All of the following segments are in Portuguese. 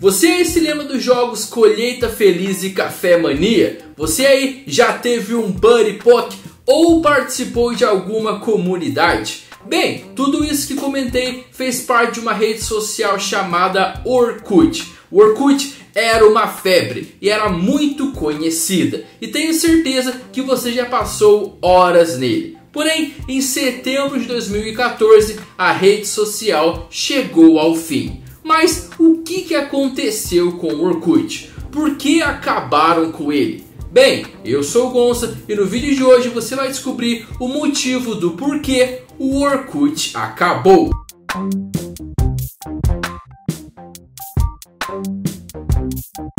Você aí se lembra dos jogos Colheita Feliz e Café Mania? Você aí já teve um Buddy Pock ou participou de alguma comunidade? Bem, tudo isso que comentei fez parte de uma rede social chamada Orkut. O Orkut era uma febre e era muito conhecida, e tenho certeza que você já passou horas nele. Porém, em setembro de 2014, a rede social chegou ao fim. Mas o que, que aconteceu com o Orkut? Por que acabaram com ele? Bem, eu sou o Gonça e no vídeo de hoje você vai descobrir o motivo do porquê o Orkut acabou.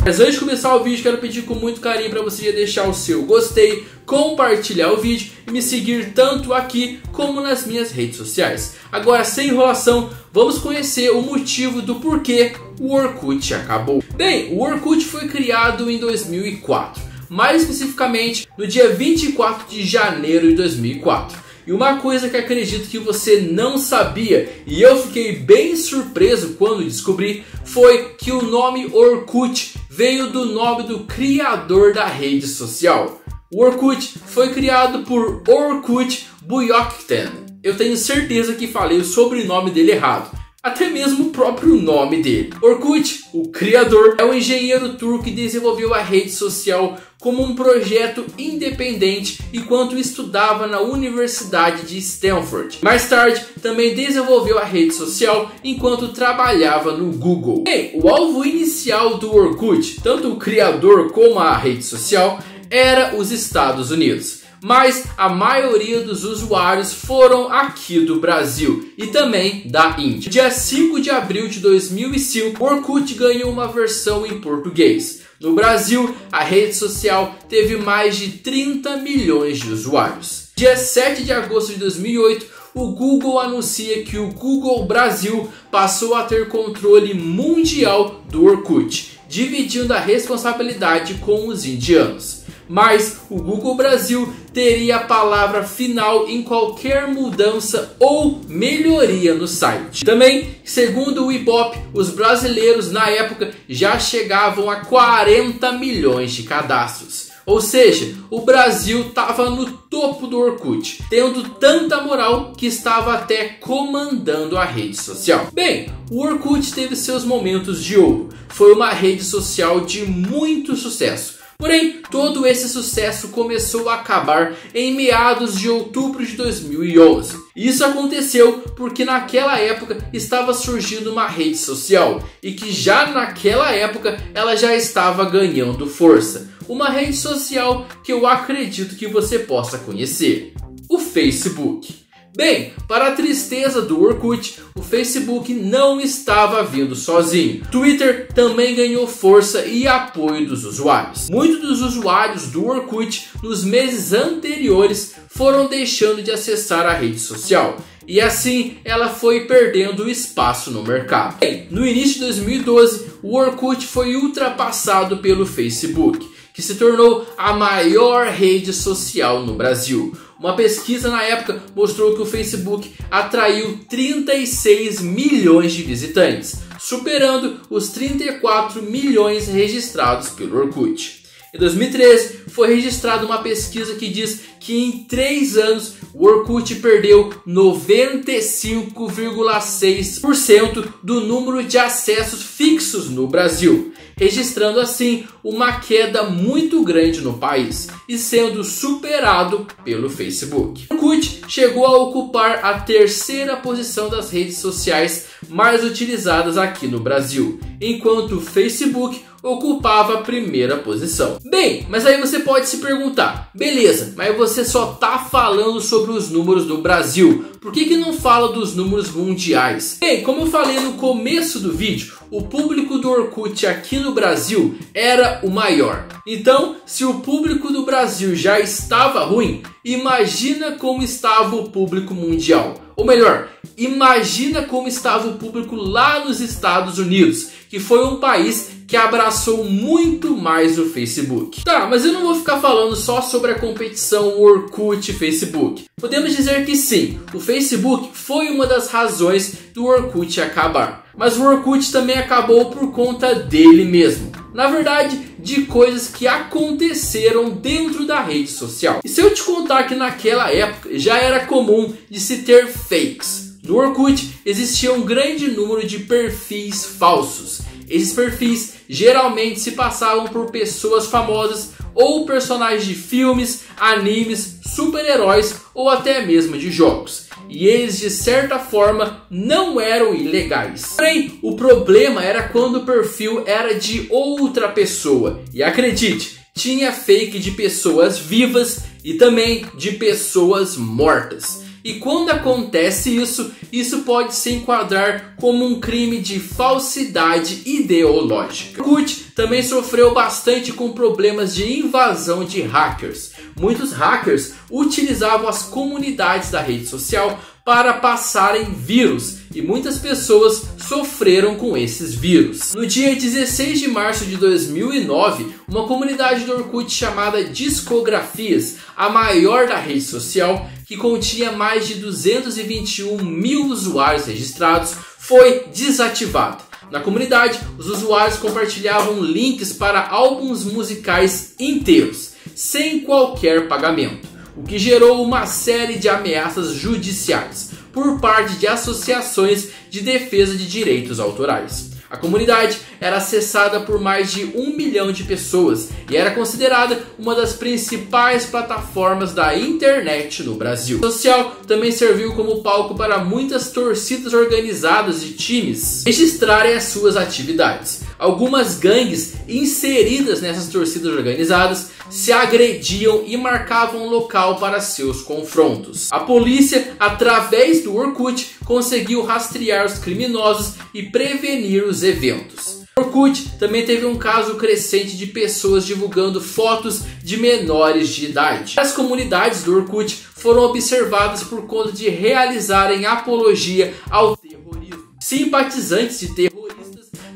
Mas antes de começar o vídeo, quero pedir com muito carinho para você deixar o seu gostei, compartilhar o vídeo e me seguir tanto aqui como nas minhas redes sociais. Agora, sem enrolação, vamos conhecer o motivo do porquê o Orkut acabou. Bem, o Orkut foi criado em 2004, mais especificamente no dia 24 de janeiro de 2004. E uma coisa que acredito que você não sabia e eu fiquei bem surpreso quando descobri foi que o nome Orkut veio do nome do criador da rede social. O Orkut foi criado por Orkut Buyokten. Eu tenho certeza que falei o sobrenome dele errado até mesmo o próprio nome dele. Orkut, o criador, é um engenheiro turco que desenvolveu a rede social como um projeto independente enquanto estudava na Universidade de Stanford. Mais tarde, também desenvolveu a rede social enquanto trabalhava no Google. Bem, o alvo inicial do Orkut, tanto o criador como a rede social, era os Estados Unidos mas a maioria dos usuários foram aqui do Brasil e também da Índia. Dia 5 de abril de 2005, o Orkut ganhou uma versão em português. No Brasil, a rede social teve mais de 30 milhões de usuários. Dia 7 de agosto de 2008, o Google anuncia que o Google Brasil passou a ter controle mundial do Orkut, dividindo a responsabilidade com os indianos mas o Google Brasil teria a palavra final em qualquer mudança ou melhoria no site. Também, segundo o Ibope, os brasileiros na época já chegavam a 40 milhões de cadastros. Ou seja, o Brasil estava no topo do Orkut, tendo tanta moral que estava até comandando a rede social. Bem, o Orkut teve seus momentos de ouro. Foi uma rede social de muito sucesso Porém, todo esse sucesso começou a acabar em meados de outubro de 2011. Isso aconteceu porque naquela época estava surgindo uma rede social e que já naquela época ela já estava ganhando força. Uma rede social que eu acredito que você possa conhecer: o Facebook. Bem, para a tristeza do Orkut, o Facebook não estava vindo sozinho. Twitter também ganhou força e apoio dos usuários. Muitos dos usuários do Orkut nos meses anteriores foram deixando de acessar a rede social. E assim ela foi perdendo espaço no mercado. Bem, no início de 2012, o Orkut foi ultrapassado pelo Facebook, que se tornou a maior rede social no Brasil. Uma pesquisa na época mostrou que o Facebook atraiu 36 milhões de visitantes, superando os 34 milhões registrados pelo Orkut. Em 2013, foi registrada uma pesquisa que diz que em 3 anos o Orkut perdeu 95,6% do número de acessos fixos no Brasil, registrando assim uma queda muito grande no país e sendo superado pelo Facebook. O Orkut chegou a ocupar a terceira posição das redes sociais mais utilizadas aqui no Brasil, enquanto o Facebook ocupava a primeira posição. Bem, mas aí você pode se perguntar, beleza, mas você só tá falando sobre os números do Brasil, por que, que não fala dos números mundiais? Bem, como eu falei no começo do vídeo, o público do Orkut aqui no Brasil era o maior. Então, se o público do Brasil já estava ruim, imagina como estava o público mundial. Ou melhor, imagina como estava o público lá nos Estados Unidos, que foi um país que abraçou muito mais o Facebook. Tá, mas eu não vou ficar falando só sobre a competição Orkut Facebook. Podemos dizer que sim, o Facebook foi uma das razões do Orkut acabar. Mas o Orkut também acabou por conta dele mesmo. Na verdade, de coisas que aconteceram dentro da rede social. E se eu te contar que naquela época já era comum de se ter fakes. No Orkut existia um grande número de perfis falsos. Esses perfis geralmente se passavam por pessoas famosas ou personagens de filmes, animes, super-heróis ou até mesmo de jogos. E eles de certa forma não eram ilegais. Porém, o problema era quando o perfil era de outra pessoa. E acredite, tinha fake de pessoas vivas e também de pessoas mortas. E quando acontece isso, isso pode se enquadrar como um crime de falsidade ideológica. Orkut também sofreu bastante com problemas de invasão de hackers. Muitos hackers utilizavam as comunidades da rede social para passarem vírus e muitas pessoas sofreram com esses vírus. No dia 16 de março de 2009, uma comunidade do Orkut chamada Discografias, a maior da rede social, que continha mais de 221 mil usuários registrados, foi desativada. Na comunidade, os usuários compartilhavam links para álbuns musicais inteiros, sem qualquer pagamento, o que gerou uma série de ameaças judiciais por parte de associações de defesa de direitos autorais. A comunidade era acessada por mais de um milhão de pessoas e era considerada uma das principais plataformas da internet no Brasil. O social também serviu como palco para muitas torcidas organizadas de times registrarem as suas atividades. Algumas gangues inseridas nessas torcidas organizadas se agrediam e marcavam local para seus confrontos. A polícia, através do Orkut, conseguiu rastrear os criminosos e prevenir os eventos. Orkut também teve um caso crescente de pessoas divulgando fotos de menores de idade. As comunidades do Orkut foram observadas por conta de realizarem apologia ao terrorismo. Simpatizantes de terroristas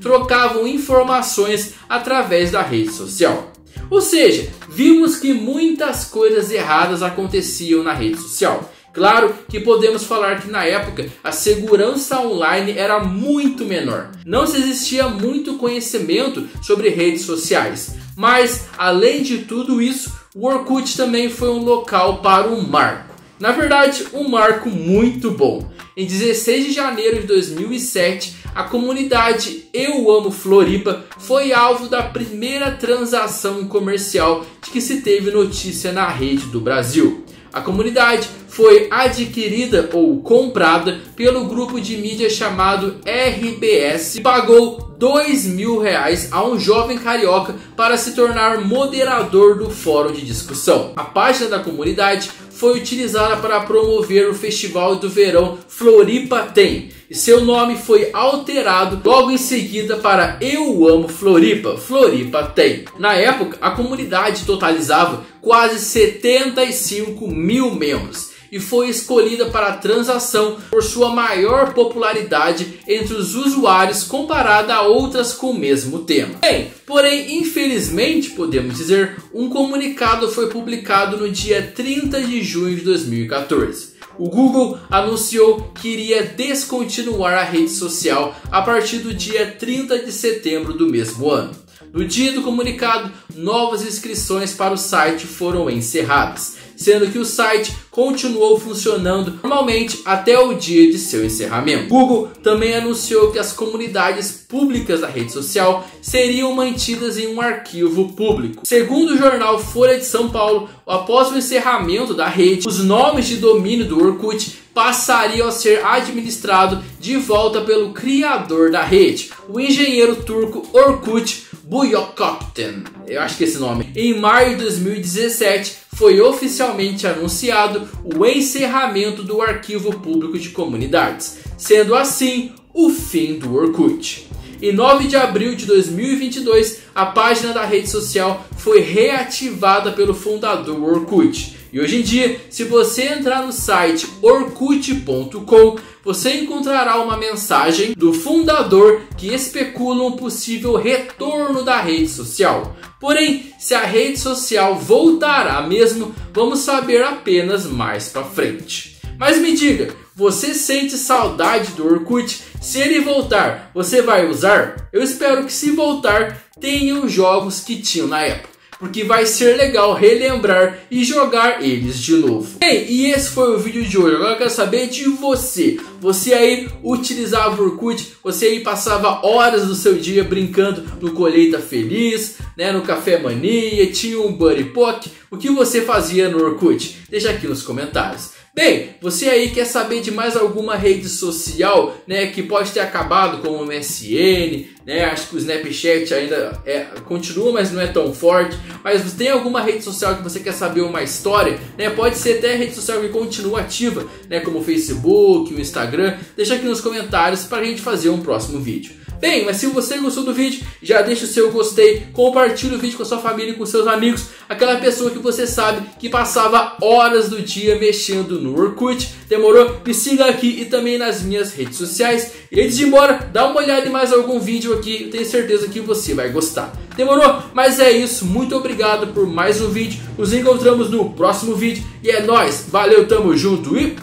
trocavam informações através da rede social. Ou seja, vimos que muitas coisas erradas aconteciam na rede social. Claro que podemos falar que na época a segurança online era muito menor. Não se existia muito conhecimento sobre redes sociais. Mas, além de tudo isso, o Orkut também foi um local para um marco. Na verdade, um marco muito bom. Em 16 de janeiro de 2007, a comunidade Eu Amo Floripa foi alvo da primeira transação comercial de que se teve notícia na rede do Brasil. A comunidade foi adquirida ou comprada pelo grupo de mídia chamado RBS e pagou dois mil reais a um jovem carioca para se tornar moderador do fórum de discussão. A página da comunidade foi utilizada para promover o Festival do Verão Floripa Tem. E seu nome foi alterado logo em seguida para Eu Amo Floripa, Floripa Tem. Na época, a comunidade totalizava quase 75 mil membros e foi escolhida para a transação por sua maior popularidade entre os usuários comparada a outras com o mesmo tema. Bem, porém, infelizmente, podemos dizer, um comunicado foi publicado no dia 30 de junho de 2014. O Google anunciou que iria descontinuar a rede social a partir do dia 30 de setembro do mesmo ano. No dia do comunicado, novas inscrições para o site foram encerradas, sendo que o site continuou funcionando normalmente até o dia de seu encerramento. Google também anunciou que as comunidades públicas da rede social seriam mantidas em um arquivo público. Segundo o jornal Folha de São Paulo, após o encerramento da rede, os nomes de domínio do Orkut passariam a ser administrado de volta pelo criador da rede, o engenheiro turco Orkut Buyokopten. Eu acho que é esse nome. Em maio de 2017, foi oficialmente anunciado o encerramento do arquivo público de comunidades, sendo assim o fim do Orkut. Em 9 de abril de 2022, a página da rede social foi reativada pelo fundador Orkut. E hoje em dia, se você entrar no site orkut.com, você encontrará uma mensagem do fundador que especula um possível retorno da rede social. Porém, se a rede social voltará mesmo, vamos saber apenas mais para frente. Mas me diga, você sente saudade do Orkut? Se ele voltar, você vai usar? Eu espero que se voltar, tenham jogos que tinham na época porque vai ser legal relembrar e jogar eles de novo. Bem, e esse foi o vídeo de hoje. Agora eu quero saber de você. Você aí utilizava o Orkut, você aí passava horas do seu dia brincando no Colheita Feliz, né, no Café Mania, tinha um Buddy Pock. O que você fazia no Orkut? Deixa aqui nos comentários. Bem, você aí quer saber de mais alguma rede social, né, que pode ter acabado como o MSN, né? Acho que o Snapchat ainda é, continua, mas não é tão forte. Mas tem alguma rede social que você quer saber uma história, né? Pode ser até rede social que continua ativa, né, como o Facebook, o Instagram. Deixa aqui nos comentários para a gente fazer um próximo vídeo. Bem, mas se você gostou do vídeo, já deixa o seu gostei, compartilhe o vídeo com a sua família e com seus amigos, aquela pessoa que você sabe que passava horas do dia mexendo no Orkut. Demorou? Me siga aqui e também nas minhas redes sociais. E antes de ir embora, dá uma olhada em mais algum vídeo aqui, eu tenho certeza que você vai gostar. Demorou? Mas é isso, muito obrigado por mais um vídeo. Nos encontramos no próximo vídeo e é nóis, valeu, tamo junto e